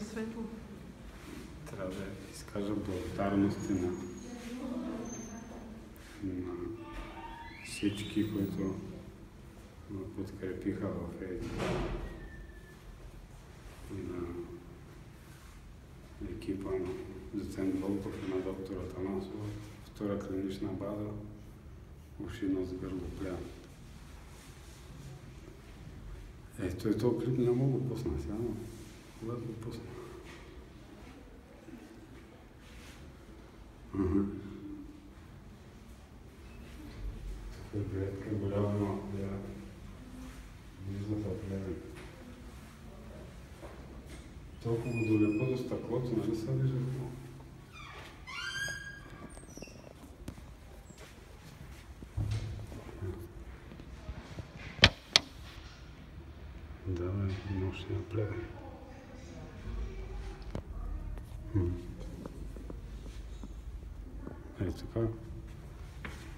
Светло. Трябва на, на всички, които ме подкрепиха в Еди. И на екипа на доцент Вълков и на доктор Атанасова, втора клинична база, ушина с гърлопля. Е, той този клип не мога да пусна сега, но кога да го пусна? Тук е гледка голяма я виждате плевен. Толкова далеко до стъклото, нали се вижда? Да, бе, нощния плевен. М. Ей така.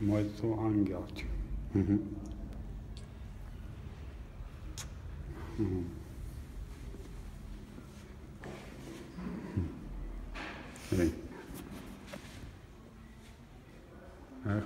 Моето ангелче. Ей. Ах,